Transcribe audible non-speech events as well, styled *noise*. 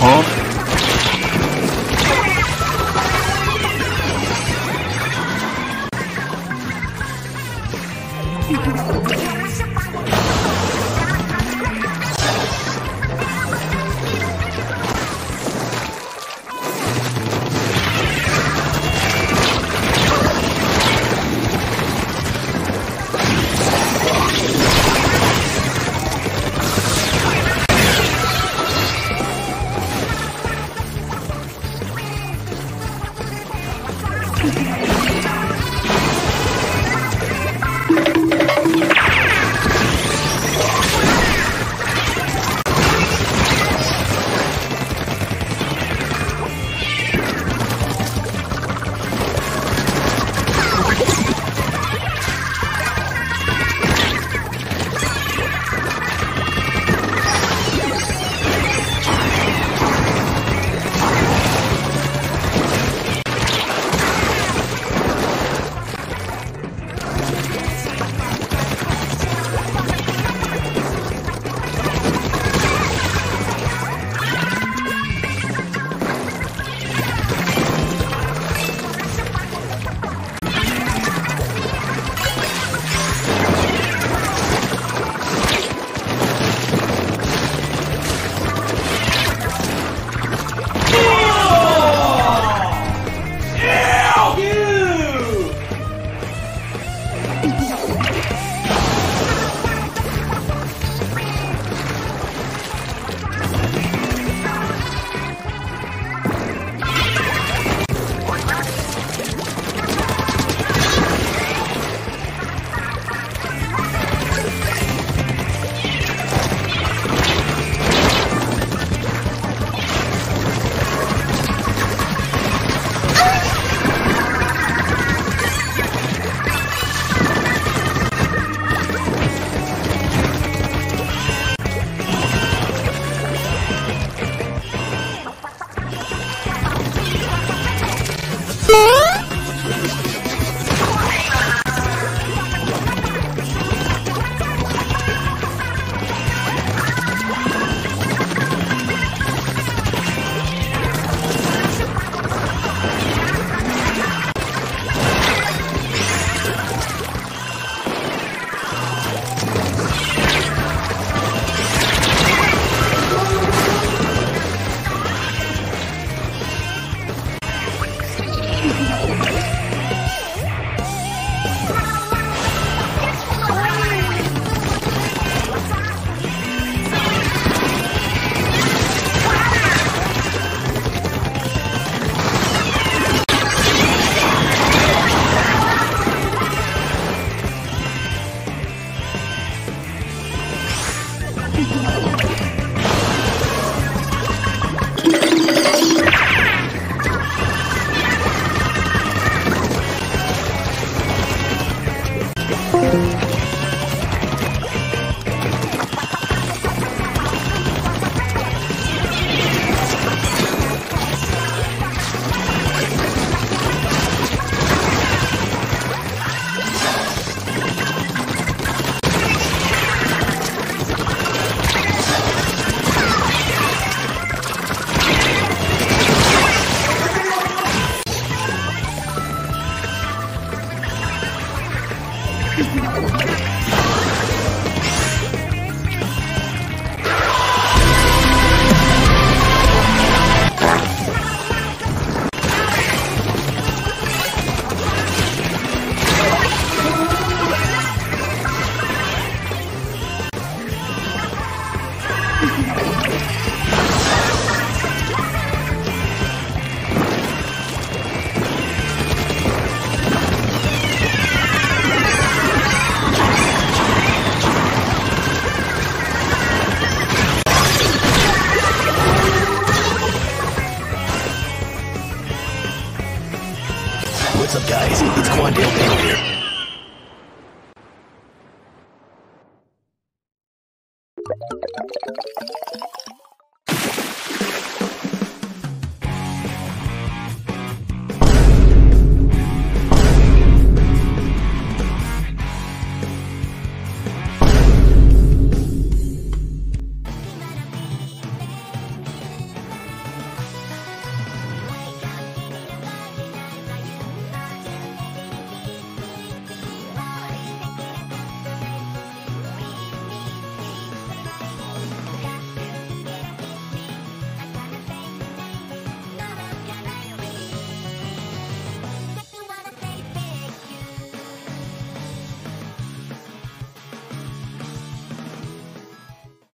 好。What's *laughs* Thank you.